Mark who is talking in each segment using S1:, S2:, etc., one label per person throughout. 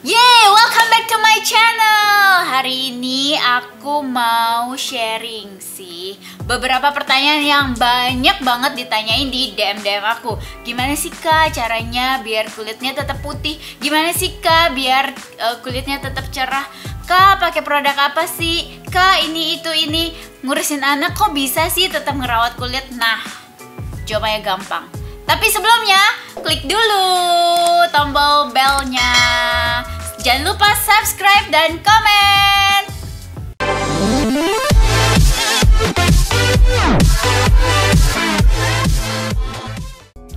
S1: Yeay, welcome back to my channel. Hari ini aku mau sharing sih beberapa pertanyaan yang banyak banget ditanyain di DM DM aku. Gimana sih kak caranya biar kulitnya tetap putih? Gimana sih kak biar uh, kulitnya tetap cerah? Kak pakai produk apa sih? Kak ini itu ini ngurusin anak kok bisa sih tetap ngerawat kulit? Nah, jawabannya gampang. Tapi sebelumnya, klik dulu tombol belnya. Jangan lupa subscribe dan komen.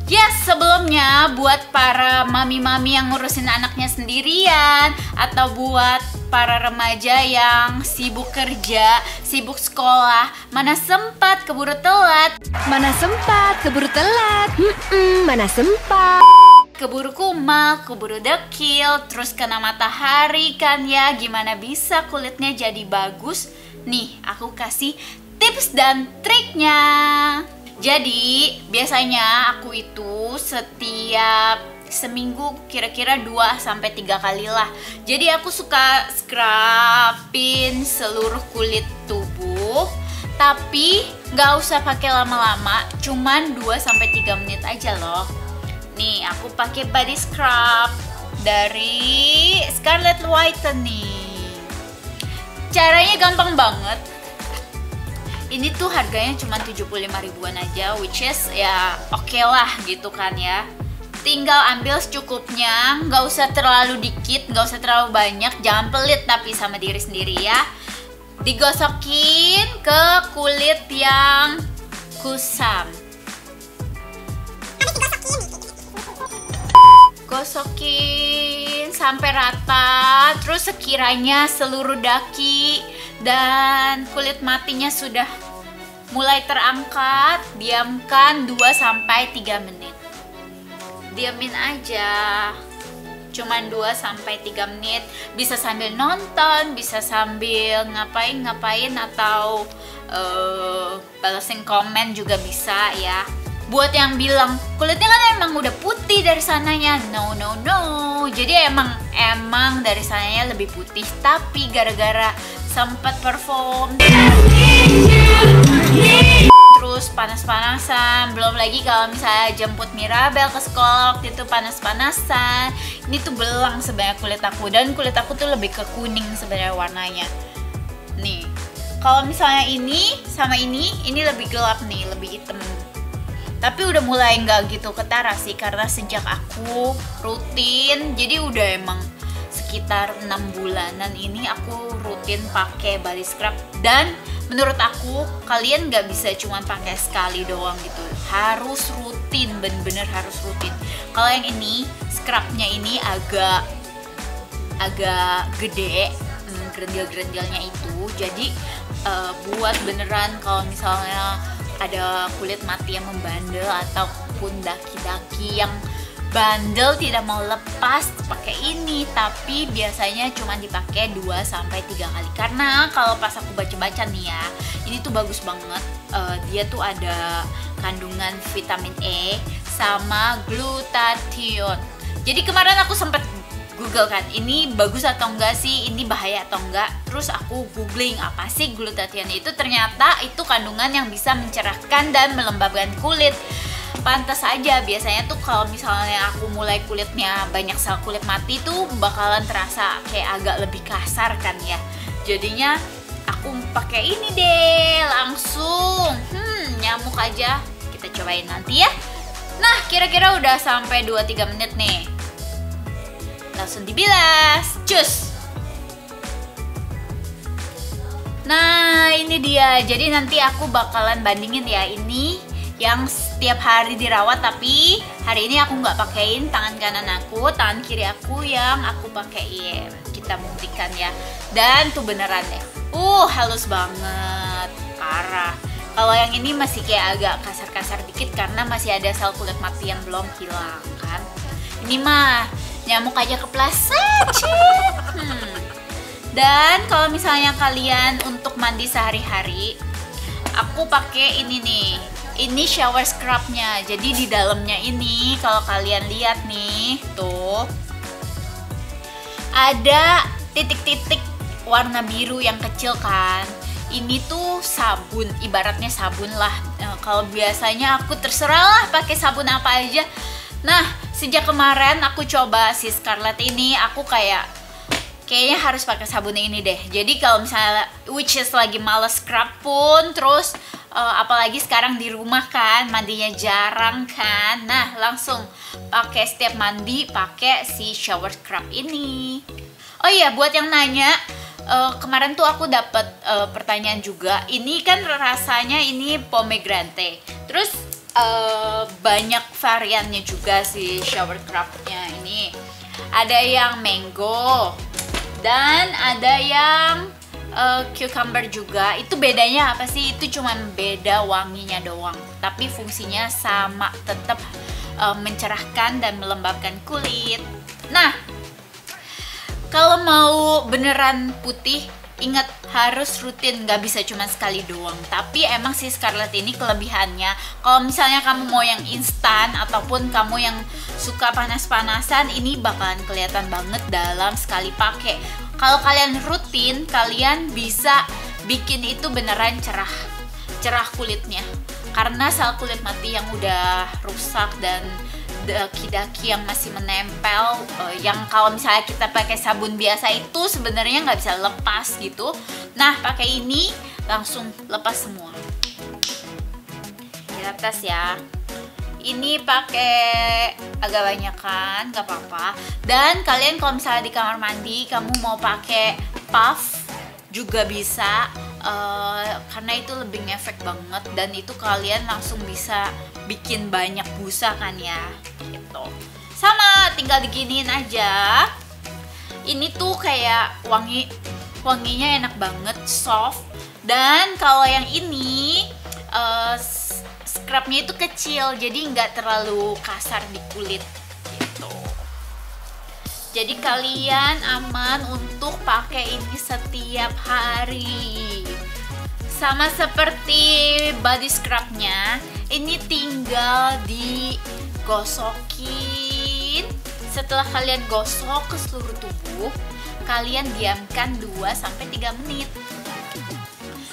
S1: Yes, sebelumnya buat para mami-mami yang ngurusin anaknya sendirian atau buat para remaja yang sibuk kerja, sibuk sekolah, mana sempat keburu telat,
S2: Mana sempat keburu telat? Hmm, mana sempat?
S1: keburu kumal, keburu dekil, terus kena matahari kan ya, gimana bisa kulitnya jadi bagus? Nih, aku kasih tips dan triknya. Jadi, biasanya aku itu setiap seminggu kira-kira 2 sampai 3 kali lah. Jadi aku suka scrubin seluruh kulit tubuh tapi nggak usah pakai lama-lama, cuman 2 sampai 3 menit aja loh. Nih, aku pakai body scrub dari Scarlett Whitening. Caranya gampang banget. Ini tuh harganya cuma 75 ribuan aja, which is ya oke lah gitu kan ya. Tinggal ambil secukupnya, nggak usah terlalu dikit, nggak usah terlalu banyak, jangan pelit tapi sama diri sendiri ya. Digosokin ke kulit yang kusam. Gosokin sampai rata, terus sekiranya seluruh daki dan kulit matinya sudah mulai terangkat, diamkan 2 sampai 3 menit. Diamin aja. Cuman 2 sampai 3 menit. Bisa sambil nonton, bisa sambil ngapain-ngapain atau uh, balasin komen juga bisa ya. Buat yang bilang kulitnya kan emang udah putih dari sananya. No no no. Jadi emang emang dari sananya lebih putih. Tapi gara-gara sempat perform panas-panasan. Belum lagi kalau misalnya jemput Mirabel ke sekolah waktu itu panas-panasan. Ini tuh belang sebenarnya kulit aku dan kulit aku tuh lebih ke kuning sebenarnya warnanya. Nih kalau misalnya ini sama ini ini lebih gelap nih lebih hitam. Tapi udah mulai nggak gitu ketara sih karena sejak aku rutin jadi udah emang sekitar enam bulanan ini aku rutin pakai body scrub dan menurut aku kalian nggak bisa cuma pakai sekali doang gitu. Harus rutin bener-bener harus rutin. Kalau yang ini scrubnya ini agak agak gede hmm, gerendil-gerendilnya itu. Jadi uh, buat beneran kalau misalnya ada kulit mati yang membandel ataupun daki-daki yang bandel tidak mau lepas pakai ini tapi biasanya cuma dipakai 2 sampai 3 kali. Karena kalau pas aku baca-baca nih ya ini tuh bagus banget. Uh, dia tuh ada kandungan vitamin E sama glutathione. Jadi kemarin aku sempat Google kan ini bagus atau enggak sih ini bahaya atau enggak. Terus aku googling apa sih glutathione itu? Ternyata itu kandungan yang bisa mencerahkan dan melembabkan kulit pantas aja biasanya tuh kalau misalnya aku mulai kulitnya banyak sel kulit mati tuh bakalan terasa kayak agak lebih kasar kan ya. Jadinya aku pakai ini deh langsung. Hmm nyamuk aja. Kita cobain nanti ya. Nah kira-kira udah sampai 2-3 menit nih. Langsung dibilas. Cus. Nah ini dia. Jadi nanti aku bakalan bandingin ya. Ini yang setiap hari dirawat tapi hari ini aku nggak pakein tangan kanan aku tangan kiri aku yang aku pakein. Kita buktikan ya. Dan tuh beneran deh. Uh halus banget. Parah. Kalau yang ini masih kayak agak kasar-kasar dikit karena masih ada sel kulit mati yang belum hilang kan? Ini mah nyamuk aja kepleset hmm. dan kalau misalnya kalian untuk mandi sehari-hari aku pakai ini nih ini shower scrubnya. Jadi di dalamnya ini kalau kalian lihat nih tuh ada titik-titik warna biru yang kecil kan. Ini tuh sabun ibaratnya sabun lah. E, kalau biasanya aku terserah lah pakai sabun apa aja. Nah sejak kemarin aku coba si Scarlett ini aku kayak kayaknya harus pakai sabun ini deh. Jadi kalau misalnya which is lagi males scrub pun terus uh, apalagi sekarang di rumah kan mandinya jarang kan nah langsung pakai setiap mandi pakai si shower scrub ini oh iya buat yang nanya uh, kemarin tuh aku dapat uh, pertanyaan juga. Ini kan rasanya ini pomegranate. Terus uh, banyak variannya juga sih shower craftnya ini. Ada yang mango dan ada yang uh, cucumber juga. Itu bedanya apa sih? Itu cuman beda wanginya doang. Tapi fungsinya sama, tetap uh, mencerahkan dan melembabkan kulit. Nah, kalau mau beneran putih ingat harus rutin nggak bisa cuma sekali doang tapi emang si Scarlett ini kelebihannya kalau misalnya kamu mau yang instan ataupun kamu yang suka panas-panasan ini bakalan kelihatan banget dalam sekali pakai kalau kalian rutin kalian bisa bikin itu beneran cerah. Cerah kulitnya. Karena sel kulit mati yang udah rusak dan daki-daki yang masih menempel uh, yang kalau misalnya kita pakai sabun biasa itu sebenarnya nggak bisa lepas gitu. Nah pakai ini langsung lepas semua. Di atas ya ini pakai agak banyak kan nggak apa-apa. Dan kalian kalau misalnya di kamar mandi kamu mau pakai puff juga bisa uh, karena itu lebih ngefek banget dan itu kalian langsung bisa bikin banyak busa kan ya gitu. Sama tinggal diginiin aja. Ini tuh kayak wangi wanginya enak banget soft. Dan kalau yang ini uh, scrubnya itu kecil jadi nggak terlalu kasar di kulit gitu. Jadi kalian aman untuk pakai ini setiap hari. Sama seperti body scrubnya ini tinggal digosokin. Setelah kalian gosok ke seluruh tubuh kalian diamkan 2 sampai 3 menit.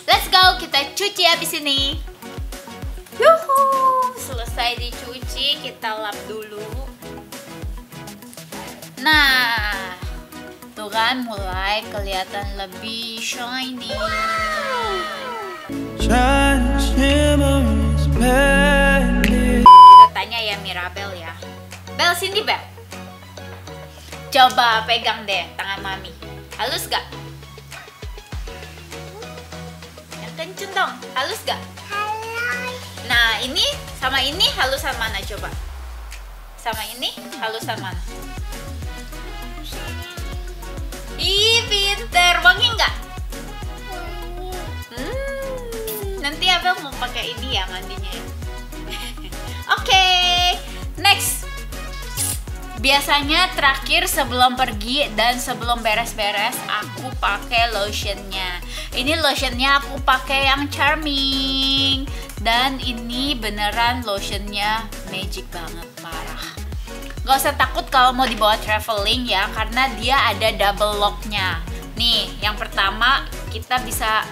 S1: Let's go kita cuci habis ini Yuhu, selesai dicuci kita lap dulu nah tuh kan mulai kelihatan lebih shiny kita tanya ya Mirabel ya. Bel sini Bel. Coba pegang deh tangan mami. Halus gak? Yang kenceng dong. Halus gak? Halus. Nah ini sama ini halusan mana coba? Sama ini halusan mana? Ih pinter, wangi nggak? nanti Abel mau pakai ini ya mandinya oke okay, next biasanya terakhir sebelum pergi dan sebelum beres-beres aku pakai lotionnya ini lotionnya aku pakai yang charming dan ini beneran lotionnya magic banget parah. Gak usah takut kalau mau dibawa traveling ya karena dia ada double locknya. Nih yang pertama kita bisa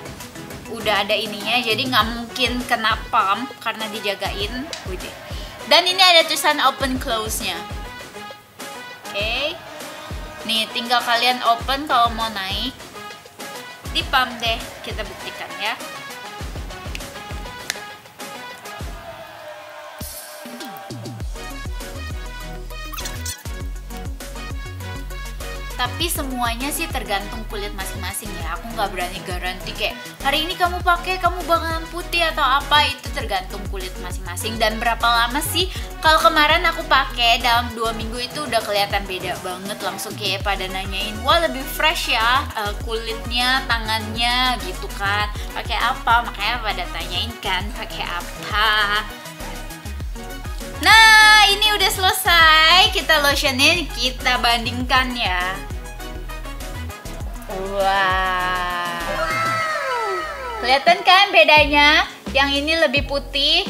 S1: udah ada ininya jadi nggak mungkin kena pump karena dijagain. Wih. dan ini ada tulisan open close nya oke. Okay. nih tinggal kalian open kalau mau naik. Di pump deh kita buktikan ya tapi semuanya sih tergantung kulit masing-masing ya. Aku nggak berani garanti kayak hari ini kamu pakai kamu bakalan putih atau apa. Itu tergantung kulit masing-masing. Dan berapa lama sih? Kalau kemarin aku pakai dalam dua minggu itu udah kelihatan beda banget. Langsung kayak pada nanyain wah lebih fresh ya uh, kulitnya tangannya gitu kan. Pakai apa? Makanya pada tanyain kan pakai apa ini udah selesai. Kita lotionnya kita bandingkan ya. Wow. Kelihatan kan bedanya? Yang ini lebih putih.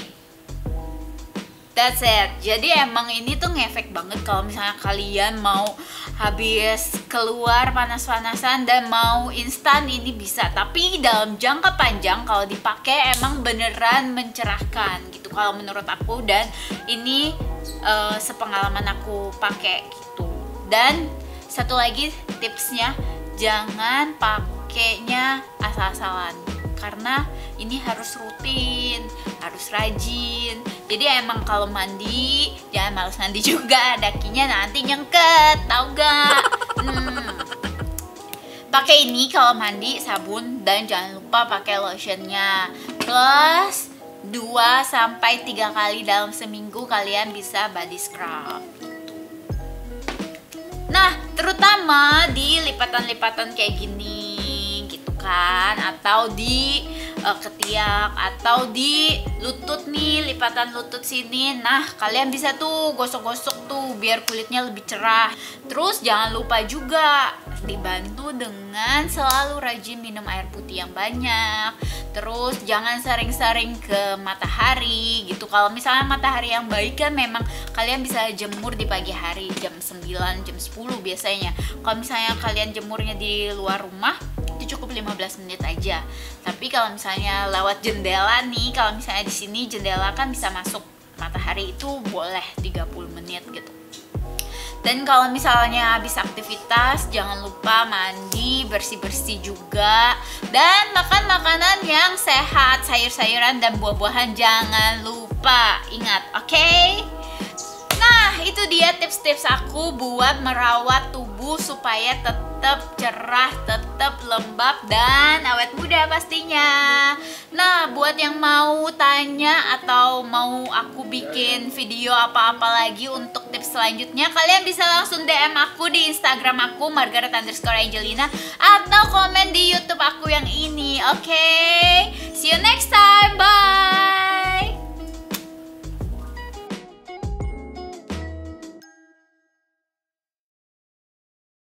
S1: That's it. Jadi emang ini tuh ngefek banget kalau misalnya kalian mau habis keluar panas-panasan dan mau instan ini bisa. Tapi dalam jangka panjang kalau dipakai emang beneran mencerahkan gitu kalau menurut aku dan ini uh, sepengalaman aku pakai gitu. Dan satu lagi tipsnya jangan pakainya asal-asalan karena ini harus rutin, harus rajin. Jadi emang kalau mandi jangan males mandi juga, dakinya nanti nyengket, tau gak? Hmm. Pakai ini kalau mandi sabun dan jangan lupa pakai lotionnya. Plus 2 sampai 3 kali dalam seminggu kalian bisa body scrub. Nah, terutama di lipatan-lipatan kayak gini gitu kan? Atau di uh, ketiak atau di lutut nih lipatan lutut sini. Nah kalian bisa tuh gosok-gosok tuh biar kulitnya lebih cerah. Terus jangan lupa juga dibantu dengan selalu rajin minum air putih yang banyak. Terus jangan sering-sering ke matahari gitu. Kalau misalnya matahari yang baik kan memang kalian bisa jemur di pagi hari jam 9 jam 10 biasanya. Kalau misalnya kalian jemurnya di luar rumah itu cukup 15 menit aja. Tapi kalau misalnya lewat jendela nih kalau misalnya di sini jendela kan bisa masuk. Matahari itu boleh 30 menit gitu dan kalau misalnya habis aktivitas jangan lupa mandi bersih-bersih juga dan makan makanan yang sehat sayur-sayuran dan buah-buahan jangan lupa ingat oke okay? Itu dia tips-tips aku buat merawat tubuh supaya tetap cerah, tetap lembab dan awet muda pastinya. Nah, buat yang mau tanya atau mau aku bikin video apa-apa lagi untuk tips selanjutnya, kalian bisa langsung DM aku di Instagram aku Margaret underscore Angelina atau komen di YouTube aku yang ini. Oke, okay? see you next time. Bye.